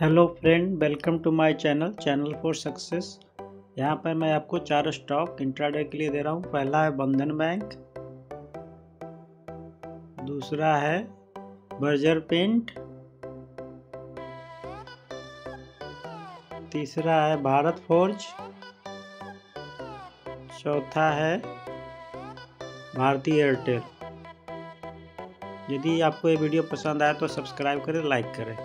Hello friend, welcome to my channel channel for success. यहाँ पर मैं आपको चार स्टॉक इंट्राडे के लिए दे रहा हूँ। पहला है बंधन बैंक, दूसरा है बर्जर पेंट, तीसरा है भारत फोर्ज, चौथा है भारतीय एयरटेल। यदि आपको ये वीडियो पसंद आए तो सब्सक्राइब करें, लाइक करें।